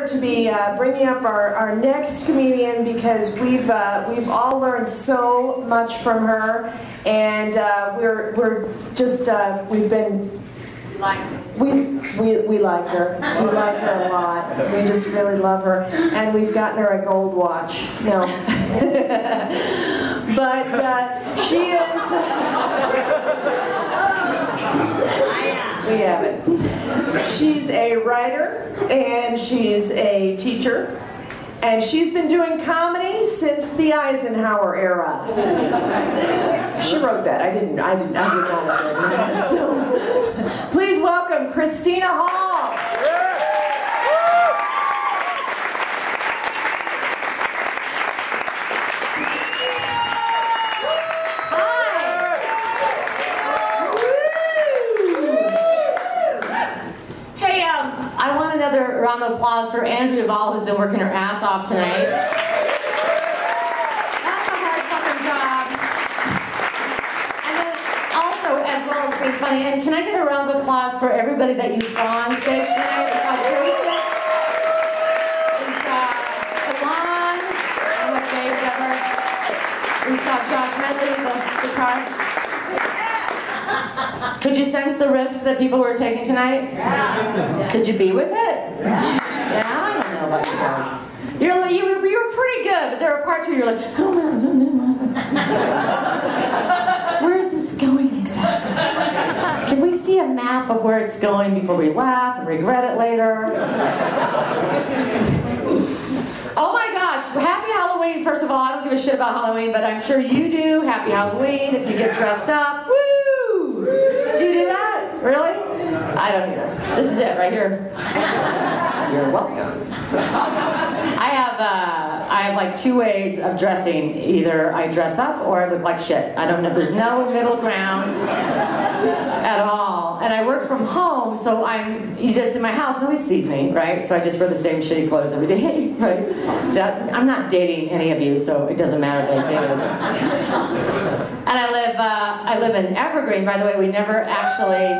honor to be uh, bringing up our, our next comedian because we've uh, we've all learned so much from her, and uh, we're we're just uh, we've been we, we, we like her. We like her a lot. We just really love her. And we've gotten her a gold watch. No. but uh, she is. we have it. She's a writer and she's a teacher. And she's been doing comedy since the Eisenhower era. She wrote that. I didn't. I didn't. I did not. So, please welcome Kristina Hall. Round of applause for Andrea Vall, who's been working her ass off tonight. That's a hard fucking job. And then also, as well as being funny, and can I get a round of applause for everybody that you saw on stage tonight? We saw Joseph. We saw Alon. I'm a fave ever. We saw Josh Medley, the guitar. Could you sense the risk that people were taking tonight? Yeah. Could you be with it? Yeah. I don't know about you guys. You're like, you, were, pretty good, but there are parts where you're like, oh man, where is this going exactly? Can we see a map of where it's going before we laugh and regret it later? Oh my gosh, happy Halloween. First of all, I don't give a shit about Halloween, but I'm sure you do. Happy Halloween if you get dressed up. Woo! Do you do that? Really? I don't either. This is it right here. You're welcome. I have uh, I have like two ways of dressing. Either I dress up or I look like shit. I don't know. There's no middle ground at all. And I work from home, so I'm just in my house. Nobody sees me, right? So I just wear the same shitty clothes every day, right? So I'm not dating any of you, so it doesn't matter if I say this. And I live uh, I live in Evergreen. By the way, we never actually.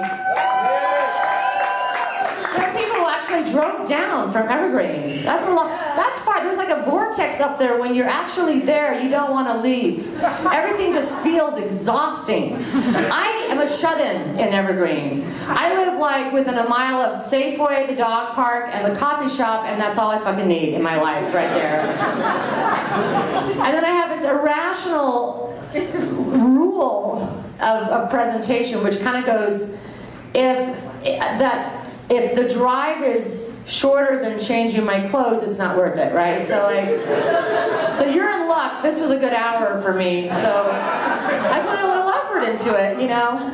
There are people who actually drove down from Evergreen. That's a lot. That's far. There's like a vortex up there. When you're actually there, you don't want to leave. Everything just feels exhausting. I am a shut-in in Evergreen. I live like within a mile of Safeway, the dog park, and the coffee shop, and that's all I fucking need in my life, right there. And then I have this irrational rule of, of presentation, which kind of goes, if that if the drive is shorter than changing my clothes, it's not worth it, right? So like, so you're in luck. This was a good hour for me. So I put a little effort into it, you know.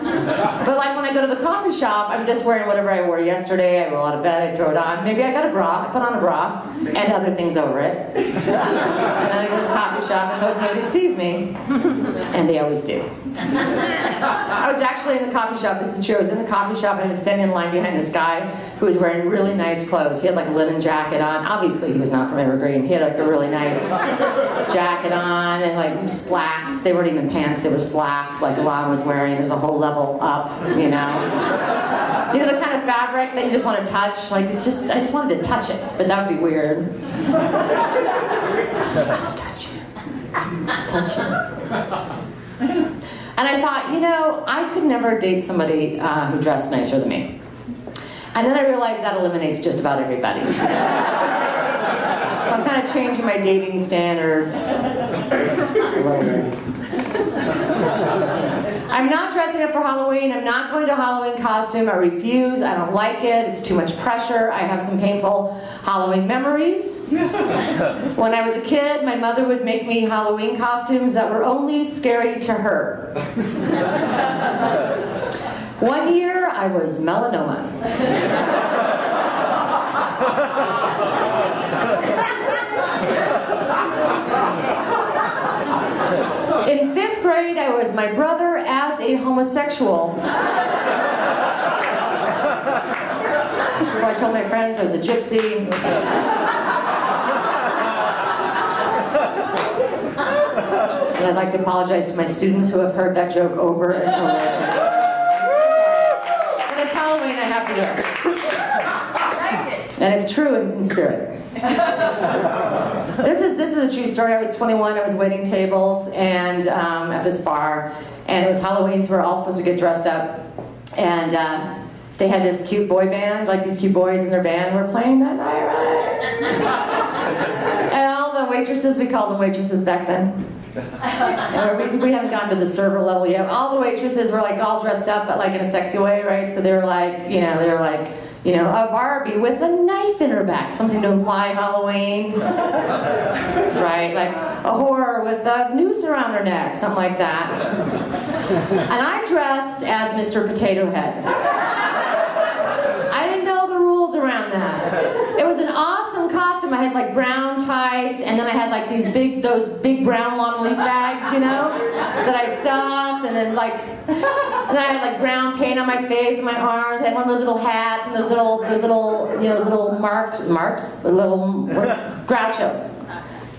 But like when I go to the coffee shop, I'm just wearing whatever I wore yesterday. I roll out of bed, I throw it on. Maybe I got a bra. I put on a bra and other things over it. And then I go to the coffee shop and hope nobody sees me, and they always do. I was actually in the coffee shop. This is true. I was in the coffee shop and I was standing in line behind this guy who was wearing really nice clothes. He had like a linen jacket on. Obviously, he was not from Evergreen. He had like a really nice jacket on and like slacks. They weren't even pants. They were slacks. Like Alon was wearing. There's a whole level up. You know. You know the kind of fabric that you just want to touch. Like it's just. I just wanted to touch it, but that would be weird. just touch it. Just touch it. And I thought, you know, I could never date somebody uh, who dressed nicer than me. And then I realized that eliminates just about everybody. so I'm kind of changing my dating standards. I'm not dressing up for Halloween. I'm not going to Halloween costume. I refuse. I don't like it. It's too much pressure. I have some painful Halloween memories. when I was a kid, my mother would make me Halloween costumes that were only scary to her. One year, I was melanoma. In fifth grade, I was my brother as a homosexual. So I told my friends I was a gypsy. And I'd like to apologize to my students who have heard that joke over and over. And it's true in, spirit. this is this is a true story. I was 21. I was waiting tables and um, at this bar, and it was Halloween, so we are all supposed to get dressed up, and. Uh, they had this cute boy band, like these cute boys in their band were playing that night, and all the waitresses, we called them waitresses back then. we, we haven't gotten to the server level yet. All the waitresses were like all dressed up, but like in a sexy way, right? So they were like, you know, they were like, you know, a Barbie with a knife in her back, something to imply Halloween. right? Like a horror with a noose around her neck, something like that. And I dressed as Mr. Potato Head. I didn't know the rules around that. It was an awesome costume. I had like brown tights, and then I had like these big, those big brown long leaf bags, you know, that I stuffed, and then like and I had like brown paint on my face and my arms. I had one of those little hats and those little, those little, you know, those little marks, marks, the little Groucho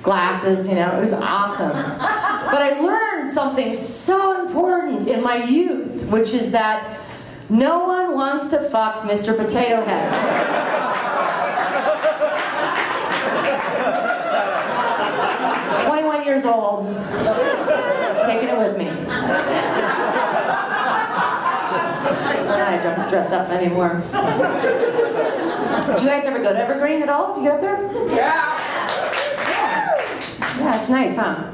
glasses. You know, it was awesome. But I learned something so important in my youth, which is that no one wants to fuck Mr. Potato Head. Years old, taking it with me. I don't dress up anymore. Did you guys ever go to Evergreen at all? Did you go up there? Yeah. Yeah, it's nice, huh?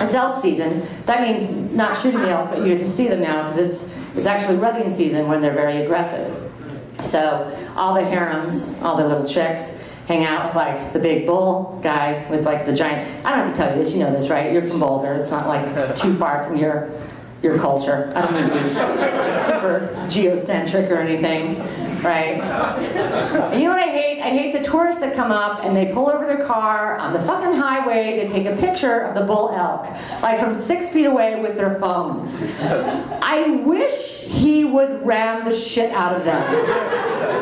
It's elk season. That means not shooting the elk, but you get to see them now because it's it's actually rutting season when they're very aggressive. So all the harems, all the little chicks, hang out with like the big bull guy with like the giant. I don't have to tell you this. You know this, right? You're from Boulder. It's not like too far from your your culture. I don't mean to be super geocentric or anything, right? And you know what I hate? I hate the tourists that come up and they pull over their car on the fucking highway to take a picture of the bull elk, like from six feet away with their phone. I wish he would ram the shit out of them.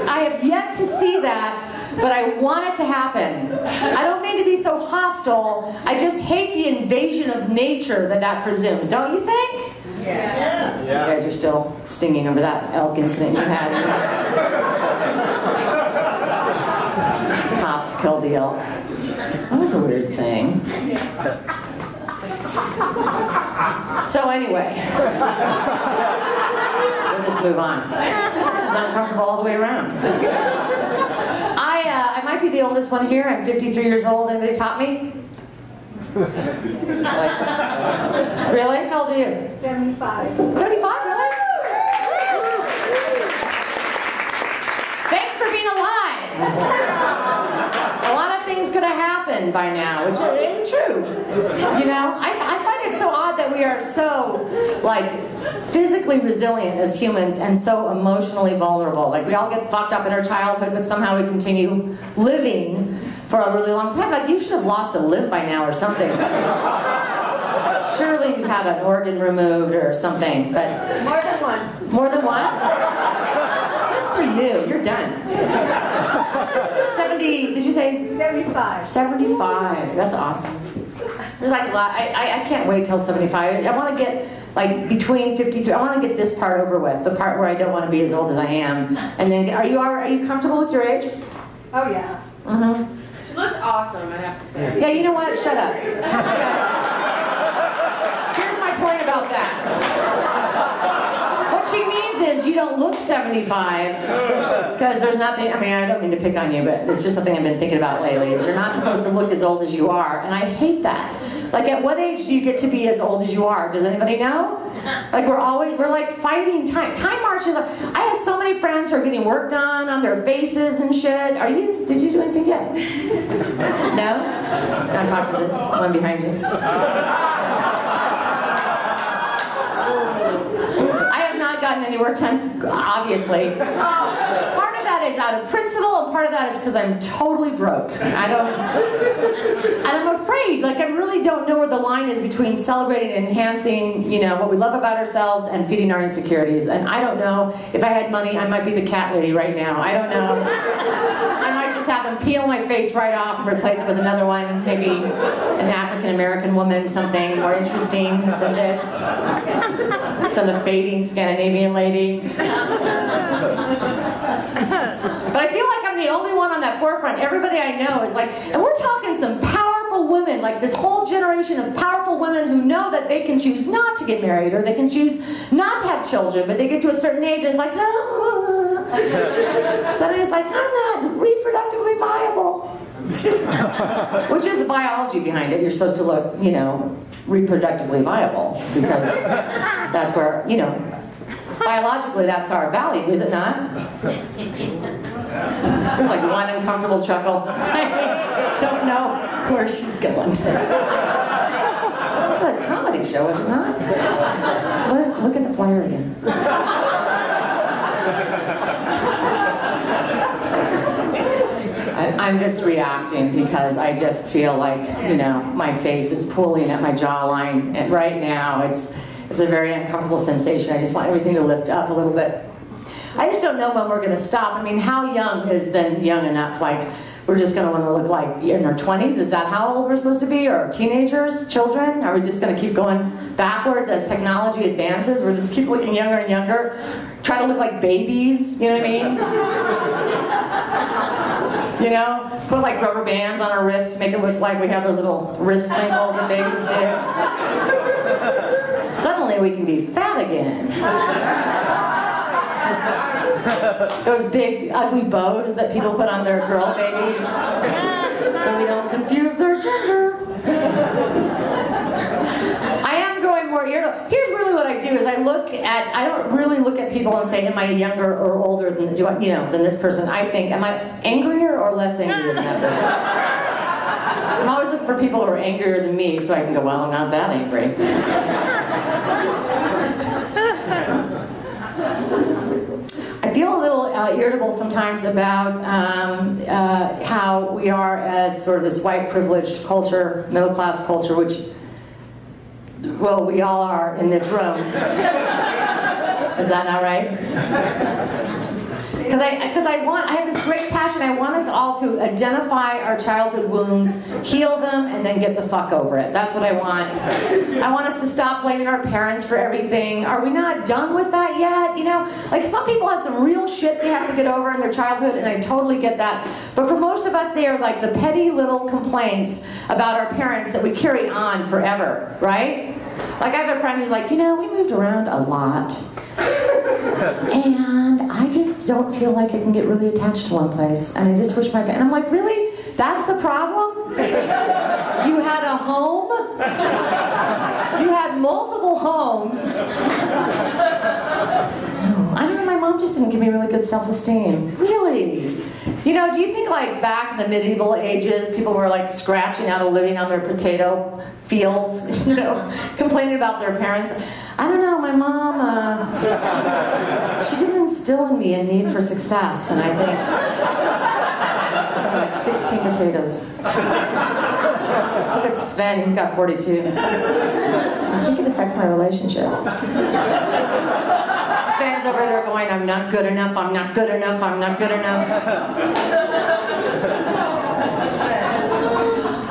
I have yet to see that, but I want it to happen. I don't mean to be so hostile. I just hate the invasion of nature that that presumes, don't you think? Yeah. yeah. You guys are still stinging over that elk incident you had. Cops killed the elk. That was a weird thing. So anyway, we'll just move on. This is uncomfortable all the way around. I uh, I might be the oldest one here. I'm 53 years old. Anybody taught me? really? How old are you? 75. 75, really? Thanks for being alive. A lot of things could have happened by now, which is true. You know, I, I find it so odd that we are so, like, physically resilient as humans and so emotionally vulnerable. Like, we all get fucked up in our childhood, but somehow we continue living for a really long time. Like, you should have lost a limb by now or something. Surely you've had an organ removed or something, but More than one. more than one? Good for you. You're done. 70, did you say 75. 75? That's awesome. There's like a lot. I, I, I can't wait till 75. I want to get like between 53. I want to get this part over with, the part where I don't want to be as old as I am. And then, are you are are you comfortable with your age? Oh, yeah. Mm-hmm. She looks awesome, I have to say. Yeah, you know what? Shut up. Here's my point about that. Is you don't look 75 because there's nothing, I mean, I don't mean to pick on you, but it's just something I've been thinking about lately. You're not supposed to look as old as you are, and I hate that. Like, at what age do you get to be as old as you are? Does anybody know? Like, we're always, we're like fighting time. Time marches. I have so many friends who are getting work done on their faces and shit. Are you, did you do anything yet? No? I'm talking to the one behind you. Gotten any work done, obviously. Oh. Is out of principle, and part of that is because I'm totally broke. I don't, and I'm afraid, like I really don't know where the line is between celebrating and enhancing, you know, what we love about ourselves and feeding our insecurities. And I don't know if I had money, I might be the cat lady right now. I don't know. I might just have them peel my face right off and replace it with another one, maybe an African American woman, something more interesting than this, than the fading Scandinavian lady. But I feel like I'm the that forefront. Everybody I know is like, and we're talking some powerful women, like this whole generation of powerful women who know that they can choose not to get married or they can choose not to have children, but they get to a certain age and it's like, oh. Suddenly it's like, I'm not reproductively viable. Which is the biology behind it. You're supposed to look, you know, reproductively viable because that's where, you know, biologically that's our value, is it not? Like one uncomfortable chuckle. I don't know where she's going. It's a comedy show, is it not? Look, look at the flyer again. I, I'm just reacting because I just feel like, you know, my face is pulling at my jawline. And right now, it's, it's a very uncomfortable sensation. I just want everything to lift up a little bit. I just don't know when we're going to stop. I mean, how young is then young enough? Like, we're just going to want to look like in our 20s? Is that how old we're supposed to be? Or teenagers, children? Are we just going to keep going backwards as technology advances? We're just keep looking younger and younger? Try to look like babies, you know what I mean? you know? Put like rubber bands on our wrists to make it look like we have those little wrist angles that babies do. Suddenly we can be fat again. Those big ugly bows that people put on their girl babies so we don't confuse their gender. I am growing more irritable. Here's really what I do is I look at I don't really look at people and say, Am I younger or older than do I, you know than this person? I think, am I angrier or less angry than that person? I'm always looking for people who are angrier than me so I can go, well, I'm not that angry. I feel a little uh, irritable sometimes about um, uh, how we are as sort of this white privileged culture, middle class culture, which, well, we all are in this room. Is that not right? Because I, because I want, I have this great passion. I want us all to identify our childhood wounds, heal them, and then get the fuck over it. That's what I want. I want us to stop blaming our parents for everything. Are we not done with that yet? You know, like some people have some real shit they have to get over in their childhood, and I totally get that. But for most of us, they are like the petty little complaints about our parents that we carry on forever, right? Like I have a friend who's like, you know, we moved around a lot. and I just don't feel like I can get really attached to one place. And I just wish my and I'm like, really? That's the problem? You had a home? You had multiple homes. I don't know, my mom just didn't give me really good self-esteem. Really? You know, do you think like back in the medieval ages, people were like scratching out a living on their potato fields, you know, complaining about their parents? I don't know, my mom, uh, she didn't instill in me a need for success, and I think like 16 potatoes. Look at Sven, he's got 42. I think it affects my relationships. Sven's over there going, I'm not good enough, I'm not good enough, I'm not good enough.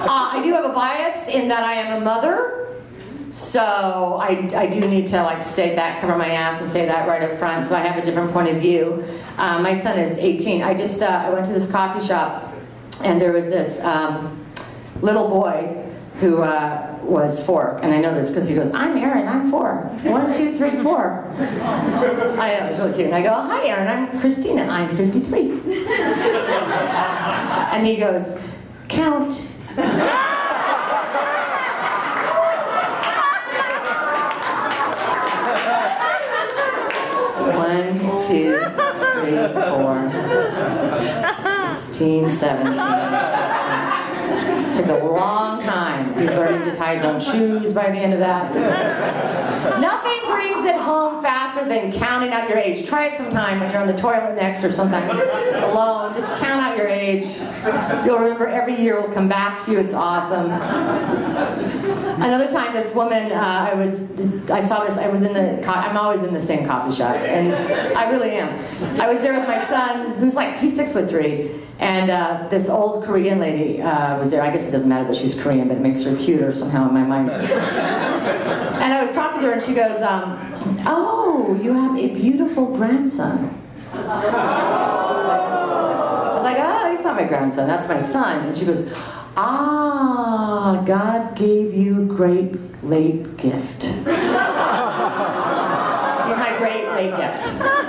Uh, I do have a bias in that I am a mother. So I, I do need to like say that, cover my ass and say that right up front. So I have a different point of view. Uh, my son is 18. I just uh, I went to this coffee shop, and there was this um, little boy who uh, was four, and I know this because he goes, "I'm Aaron. I'm four. One, two, three, four. I know it's really cute. And I go, "Hi, Aaron. I'm Kristina. I'm 53." and he goes, "Count." One, two, three, four, 16, 17. Took a long time. He's learning to tie his own shoes by the end of that. Nothing brings it home faster than counting out your age. Try it sometime when you're on the toilet next or something alone. Just count out your age. You'll remember every year will come back to you. It's awesome. Another time, this woman, uh, I was, I saw this. I was in the. I'm always in the same coffee shop, and I really am. I was there with my son, who's like he's six foot three, and uh, this old Korean lady uh, was there. I guess it doesn't matter that she's Korean, but it makes her cuter somehow in my mind. and I was talking to her, and she goes, um, "Oh, you have a beautiful grandson." I was like, "Oh, he's not my grandson, that's my son. And she goes, Ah, God gave you a great late gift. He's my great late gift.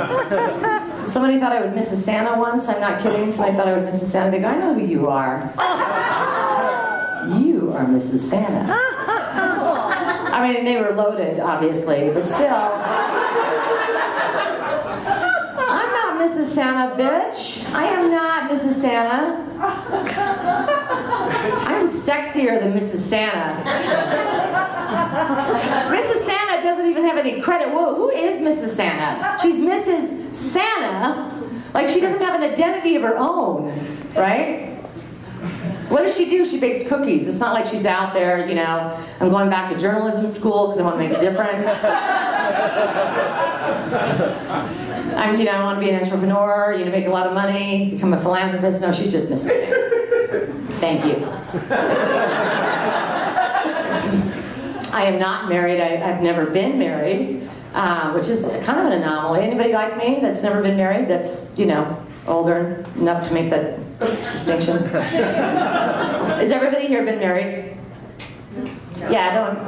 Somebody thought I was Mrs. Santa once. I'm not kidding. Somebody thought I was Mrs. Santa. They go, I know who you are. You are Mrs. Santa. I mean, they were loaded, obviously, but still. I'm not Mrs. Santa, bitch. I am not Mrs. Santa. I am sexier than Mrs. Santa. Mrs. Even have any credit. Whoa, who is Mrs. Santa? She's Mrs. Santa. Like she doesn't have an identity of her own, right? What does she do? She bakes cookies. It's not like she's out there, you know, I'm going back to journalism school because I want to make a difference. I'm, you know, I want to be an entrepreneur, you know, make a lot of money, become a philanthropist. No, she's just Mrs. Santa. Thank you. I am not married. I, have never been married, uh, which is kind of an anomaly. Anybody like me that's never been married? That's you know older enough to make that distinction. Is everybody here been married? Yeah, don't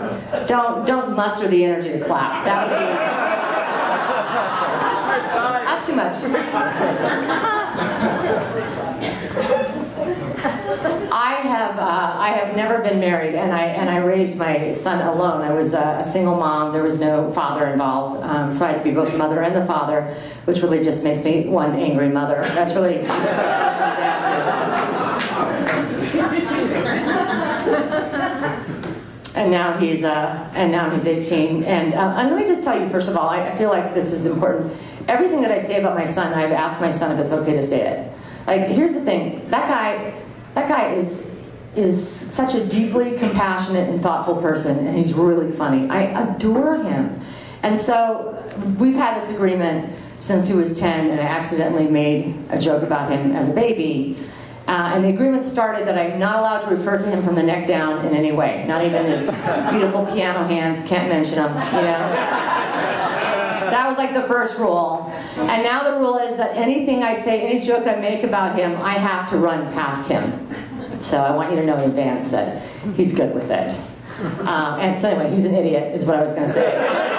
don't don't muster the energy to clap. That would be that's too much. I have uh, I have never been married, and I and I raised my son alone. I was a, a single mom. There was no father involved, um, so I had to be both the mother and the father, which really just makes me one angry mother. That's really. and now he's uh, and now he's 18. And, uh, and let me just tell you, first of all, I, I feel like this is important. Everything that I say about my son, I've asked my son if it's okay to say it. Like, here's the thing: that guy that guy is is such a deeply compassionate and thoughtful person, and he's really funny. I adore him. And so we've had this agreement since he was 10, and I accidentally made a joke about him as a baby. Uh, and the agreement started that I'm not allowed to refer to him from the neck down in any way. Not even his beautiful piano hands, can't mention them, you know? That was like the first rule. And now the rule is that anything I say, any joke I make about him, I have to run past him. So I want you to know in advance that he's good with it. Um, and so anyway, he's an idiot, is what I was going to say.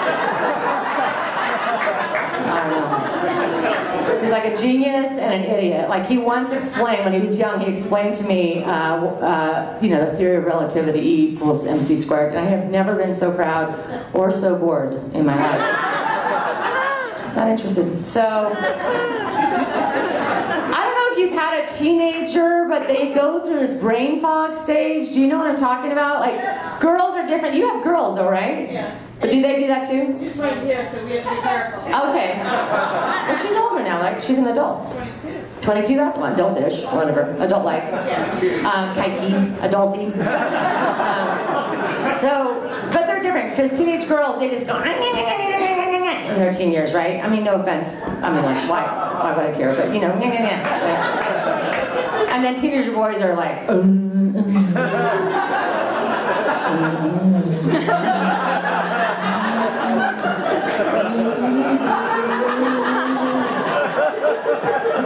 He's like a genius and an idiot. Like he once explained when he was young, he explained to me, uh, uh, you know, the theory of relativity, E equals mc squared. And I have never been so proud or so bored in my life. Not interested. So, I don't know if you've had a teenager, but they go through this brain fog stage. Do you know what I'm talking about? Like, girls are different. You have girls, though, right? Yes. But do they do that too? She's right here, so we have to be careful. Okay. Well, she's older now. Like, she's an adult. 22. 22, that's one. Adultish, whatever. Adult-like. Um, kikey, adulty. Um, so, but they're different because teenage girls, they just go in their teen years, right? I mean, no offense. I mean, like, why? Why would I care? But you know, yeah, yeah, yeah. And then teenage boys are like. I'm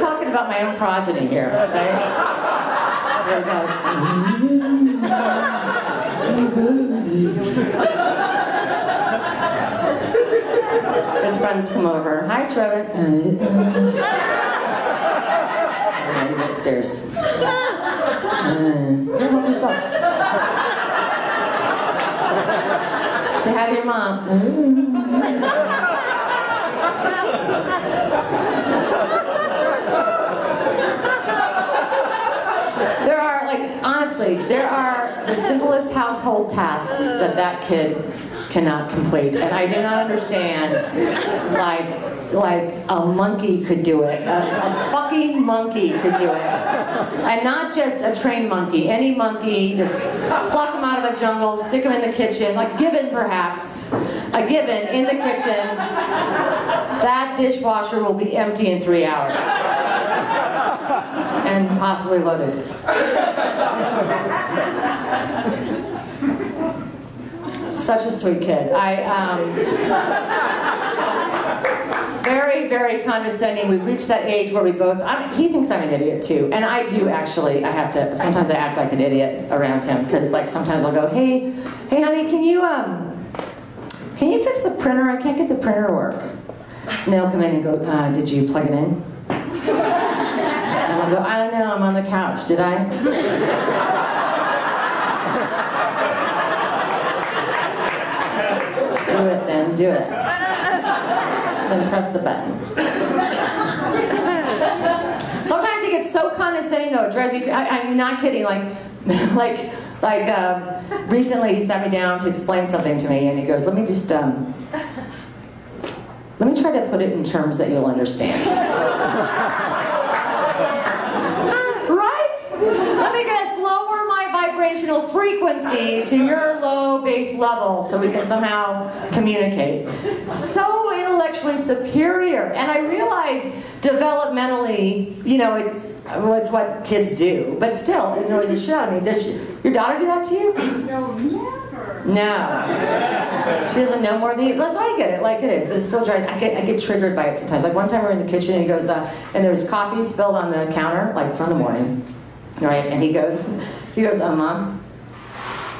talking about my own progeny here, right? So His friends come over. Hi, Trevor. Upstairs. Uh, help yourself. To your mom. There are, like, honestly, there are the simplest household tasks that that kid cannot complete. And I do not understand, like, like a monkey could do it. A, a fucking monkey could do it. And not just a trained monkey. Any monkey, just pluck him out of a jungle, stick him in the kitchen, like Gibbon perhaps. A Gibbon in the kitchen. That dishwasher will be empty in three hours. And possibly loaded. Such a sweet kid. I um, very, condescending. We've reached that age where we both. I'm, he thinks I'm an idiot too, and I do actually. I have to. Sometimes I act like an idiot around him because, like, sometimes I'll go, "Hey, hey, honey, can you um, can you fix the printer? I can't get the printer to work." And they'll come in and go, uh, "Did you plug it in?" And I'll go, "I don't know. I'm on the couch. Did I?" Do it then. Do it. Then press the button. Sometimes he gets so condescending though, it drives me. I, I'm not kidding. Like, like, like. Uh, recently, he sat me down to explain something to me, and he goes, "Let me just, um, let me try to put it in terms that you'll understand." right? Let me just lower my vibrational frequency to your low base level, so we can somehow communicate. So intellectually superior, and I realize developmentally, you know, it's well, it's what kids do. But still, it annoys the shit out of me. Does she, your daughter do that to you? No, never. No. She doesn't know more than you. That's why I get it, like it is, but it's still driving. I get, I get triggered by it sometimes. Like one time we we're in the kitchen and he goes, uh, and there's coffee spilled on the counter, like from the morning, right? And he goes, he goes, uh, mom,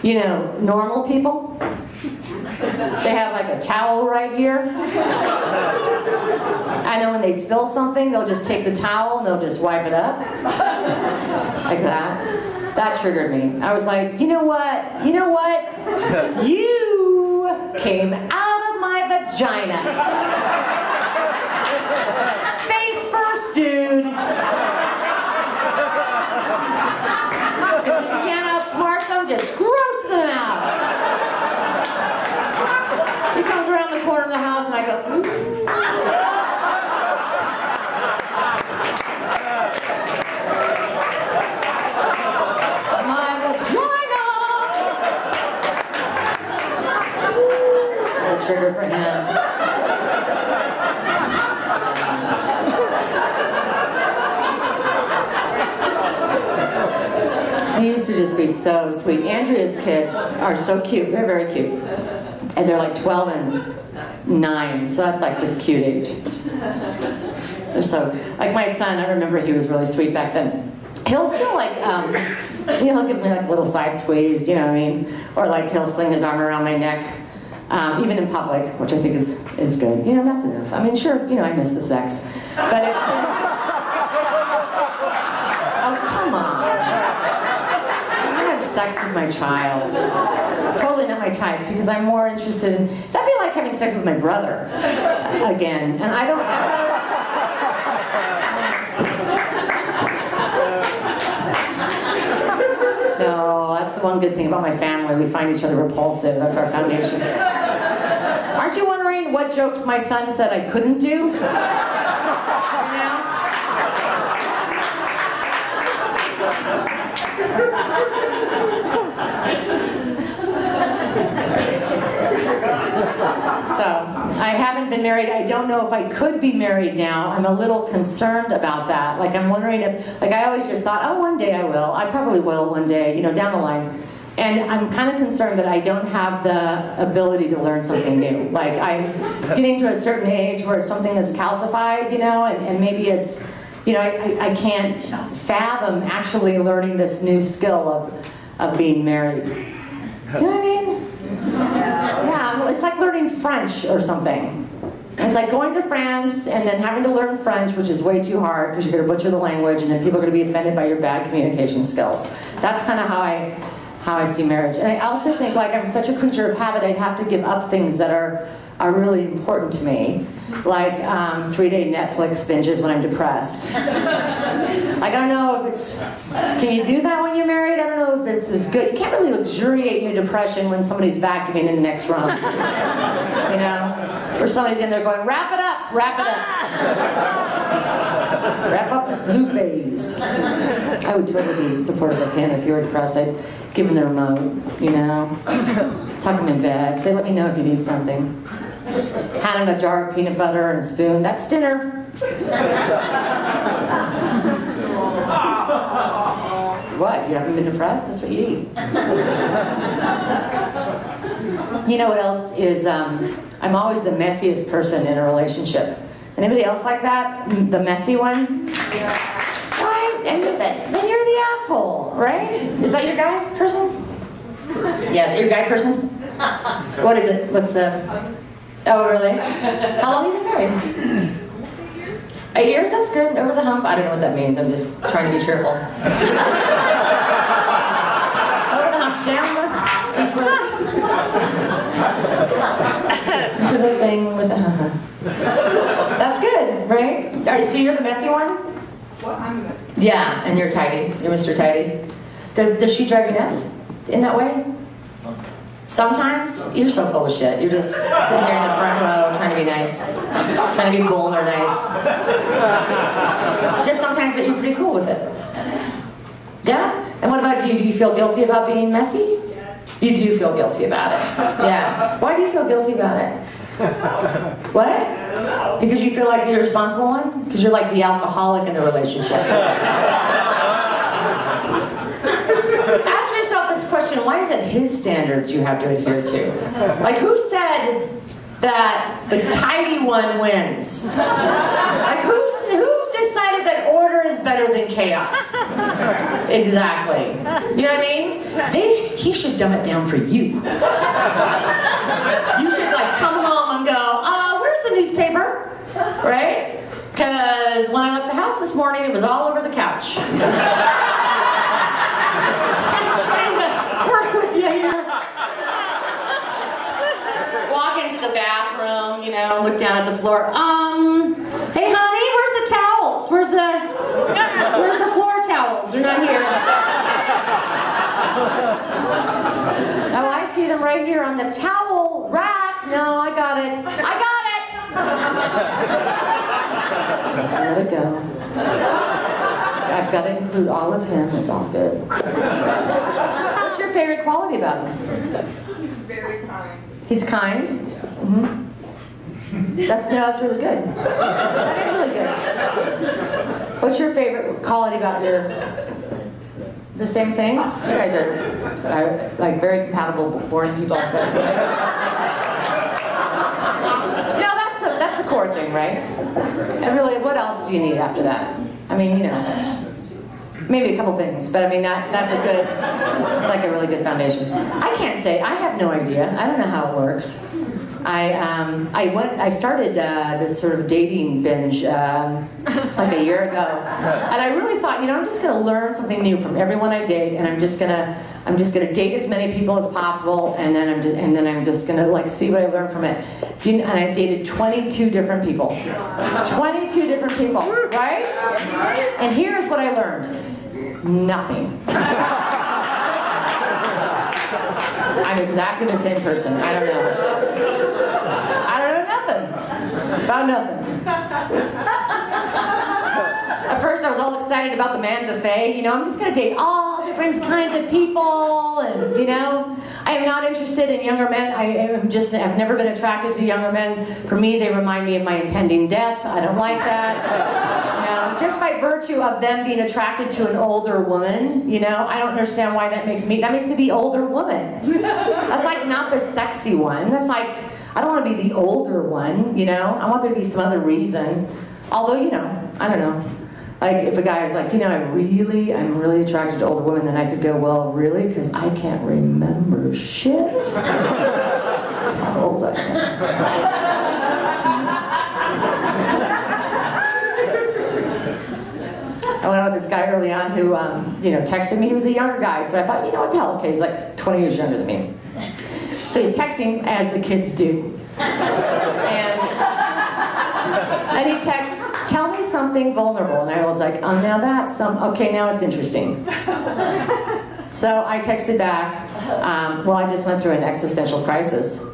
you know, normal people, they have like a towel right here. I know when they spill something, they'll just take the towel and they'll just wipe it up. Like that. That triggered me. I was like, you know what? You know what? You came out of my vagina. Face first, dude. If you can't outsmart them, just gross them out. He comes around the corner of the house and I go, "Ooh." My vagina! It's a trigger for him. He used to just be so sweet. Andrea's kids are so cute. They're very cute. And they're like 12 and 9, so that's like the cute age. They're so, like my son, I remember he was really sweet back then. He'll still like, um, he'll give me like a little side squeeze, you know what I mean? Or like he'll sling his arm around my neck, um, even in public, which I think is, is good. You know, that's enough. I mean, sure, you know, I miss the sex. But it's just, oh, come on. I have sex with my child. Totally not my type because I'm more interested in. That'd be like having sex with my brother again, and I don't. No, that's the one good thing about my family. We find each other repulsive. That's our foundation. Aren't you wondering what jokes my son said I couldn't do? You know? So, I haven't been married. I don't know if I could be married now. I'm a little concerned about that. Like, I'm wondering if, like, I always just thought, oh, one day I will. I probably will one day, you know, down the line. And I'm kind of concerned that I don't have the ability to learn something new. Like, I'm getting to a certain age where something is calcified, you know, and, and maybe it's, you know, I, I, can't fathom actually learning this new skill of, of being married. You know what I mean? Yeah, well, it's like learning French or something. It's like going to France and then having to learn French, which is way too hard because you're going to butcher the language, and then people are going to be offended by your bad communication skills. That's kind of how I how I see marriage. And I also think like I'm such a creature of habit, I'd have to give up things that are are really important to me, like um, three-day Netflix binges when I'm depressed. like I don't know if it's can you do that when you're married? I don't know if it's as good. You can't really luxuriate in your depression when somebody's vacuuming in the next room. you know, or somebody's in there going, wrap it up, wrap it up. Wrap up this blue phase. I would totally be supportive of him if you were depressed. I'd give him the remote, you know, tuck him in bed, say, let me know if you need something. Hand him a jar of peanut butter and a spoon. That's dinner. what? You haven't been depressed? That's what you eat. you know what else is? Um, I'm always the messiest person in a relationship. Anybody else like that? The messy one? Yeah. Right? And then then you're the asshole, right? Is that your guy person? Yes, your guy person? What is it? What's the. Oh, really? How long have you been married? Eight years? That's good. Over the hump? I don't know what that means. I'm just trying to be cheerful. Over the hump, down the ski slope. To the thing with the. That's good, right? All right, so you're the messy one? I'm the Yeah, and you're tidy. You're Mr. Tidy. Does does she drive you nuts in that way? Sometimes you're so full of shit. You're just sitting there in the front row trying to be nice, trying to be cool or nice. Just sometimes, but you're pretty cool with it. Yeah. And what about you? Do you feel guilty about being messy? Yes. You do feel guilty about it. Yeah. Why do you feel guilty about it? What? Because you feel like you're the responsible one? Because you're like the alcoholic in the relationship. Ask yourself this question why is it his standards you have to adhere to? Like, who said that the tidy one wins? Like, who, who decided that order is better than chaos? Exactly. You know what I mean? They, he should dumb it down for you. You should, like, come home and go, uh, where's the newspaper? Right? Because when I left the house this morning, it was all over the couch. I'm trying to work with you here. Walk into the bathroom, you know, look down at the floor. Um, hey honey, where's the towels? Where's the where's the floor towels? They're not here. Oh, I see them right here on the towel rack. No, I got it. I got. Just let it go. I've got to include all of him. It's all good. What's your favorite quality about him? He's very kind. He's kind. hmm That's no, that's really good. That is really good. What's your favorite quality about your? The same thing. You guys are, are like very compatible, boring people. But... No, that's thing, right? And really, what else do you need after that? I mean, you know. Maybe a couple things, but I mean that that's a good, it's like a really good foundation. I can't say I have no idea. I don't know how it works. I um, I went I started uh, this sort of dating binge um, like a year ago, and I really thought you know I'm just going to learn something new from everyone I date, and I'm just gonna I'm just gonna date as many people as possible, and then I'm just and then I'm just gonna like see what I learn from it. And I dated 22 different people, 22 different people, right? And here's what I learned nothing. I'm exactly the same person. I don't know. I don't know nothing. About nothing. At first, I was all excited about the man buffet. You know, I'm just going to date all different kinds of people, and you know, I am not interested in younger men. I am just, I've never been attracted to younger men. For me, they remind me of my impending death. I don't like that. You know, just by virtue of them being attracted to an older woman, you know, I don't understand why that makes me. That makes me the older woman. That's like not the sexy one. That's like I don't want to be the older one. You know, I want there to be some other reason. Although, you know, I don't know. Like if a guy was like, you know, I really, I'm really attracted to older women, then I could go, well, really, because I can't remember shit. How old I. I went out with this guy early on who, um, you know, texted me. He was a younger guy, so I thought, you know what the hell? Okay, he's like 20 years younger than me. So he's texting as the kids do. And, and he texts, something vulnerable. And I was like, oh, now that's some, okay, now it's interesting. So I texted back, um, well, I just went through an existential crisis.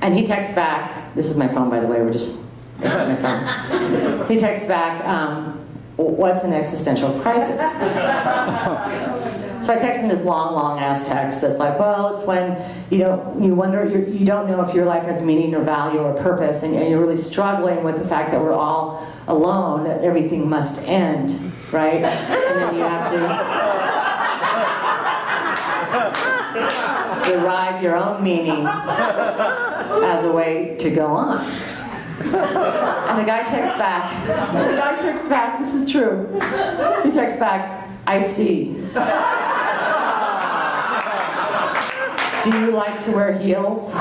And he texts back, this is my phone, by the way, we're just, my phone. He texts back, um, what's an existential crisis? So I text him this long, long ass text that's like, well, it's when you know you wonder you're, you don't know if your life has meaning or value or purpose, and you're really struggling with the fact that we're all alone, that everything must end, right? And then you have to derive your own meaning as a way to go on. And the guy texts back. The guy texts back, this is true. He texts back, I see. Do you like to wear heels?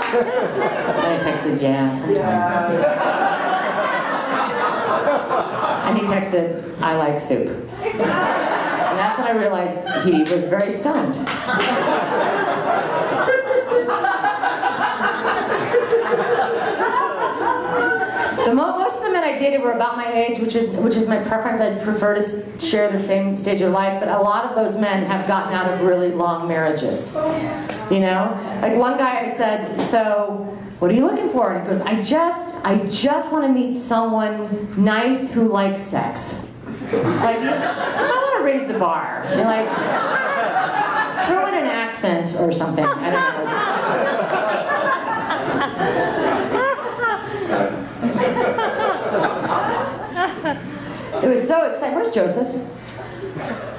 And I texted, yeah, sometimes. And he texted, I like soup. And that's when I realized he was very stunned. The mo- most of the men I dated were about my age, which is which is my preference. I'd prefer to share the same stage of life, but a lot of those men have gotten out of really long marriages. You know, like one guy I said, "So, what are you looking for?" And he goes, "I just, I just want to meet someone nice who likes sex. Like, I want to raise the bar. Know, like, throw in an accent or something. I don't know." It was so exciting. Where's Joseph?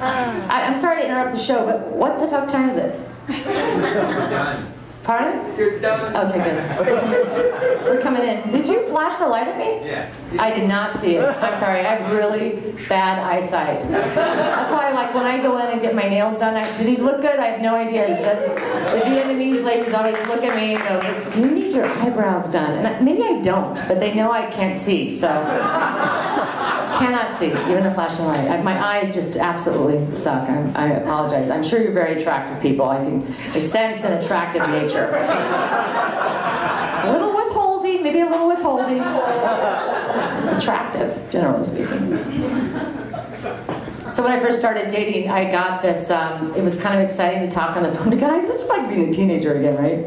I, I'm sorry to interrupt the show, but what the fuck time is it? Done. Pardon? You're done. Okay, good. We're coming in. Did you flash the light at me? Yes. I did not see it. I'm sorry. I have really bad eyesight. That's why, like, when I go in and get my nails done, because these look good, I have no idea. The, the Vietnamese ladies always look at me and go, "You need your eyebrows done," and maybe I don't, but they know I can't see, so cannot see even a flashing light. I, my eyes just absolutely suck. I'm, I apologize. I'm sure you're very attractive people. I can I sense an attractive nature. A little withholding, maybe a little withholding. Attractive, generally speaking. So when I first started dating, I got this. Um, it was kind of exciting to talk on the phone to guys. It's like being a teenager again, right?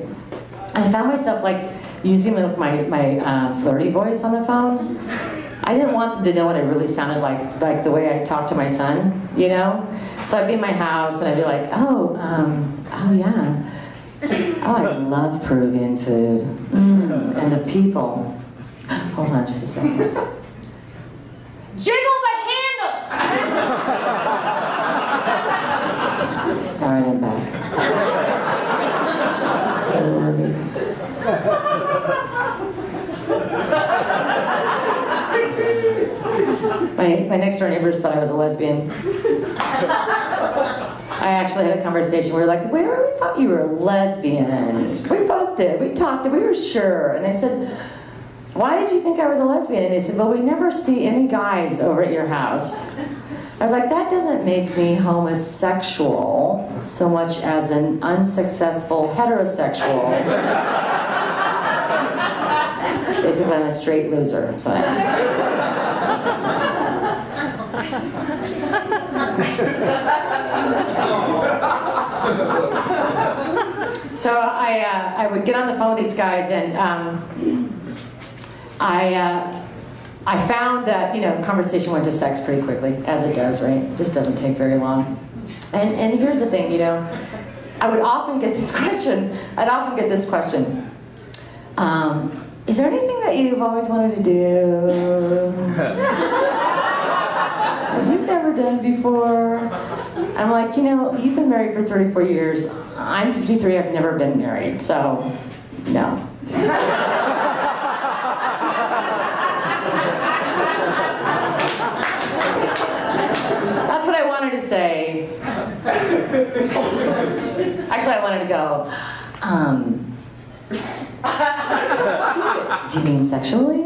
And I found myself like using my my uh, flirty voice on the phone. I didn't want them to know what I really sounded like, like the way I talk to my son, you know. So I'd be in my house and I'd be like, "Oh, um, oh yeah, oh I love Peruvian food, mm, and the people." Hold on, just a second. Jiggle the handle. All right, I'm back. My, my next door neighbors thought I was a lesbian. I actually had a conversation. We were like, "Where we thought you were a lesbian?" We both did. We talked. We were sure. And I said, "Why did you think I was a lesbian?" And they said, "Well, we never see any guys over at your house." I was like, "That doesn't make me homosexual so much as an unsuccessful heterosexual." Basically, I'm a straight loser. So So I, uh, I would get on the phone with these guys, and um, I, uh, I found that you know conversation went to sex pretty quickly, as it does, right? Just doesn't take very long. And and here's the thing, you know, I would often get this question. I'd often get this question. Um, is there anything that you've always wanted to do? done before? I'm like, you know, you've been married for 34 years. I'm 53, I've never been married, so no. That's what I wanted to say. Actually, I wanted to go, um, do you mean sexually?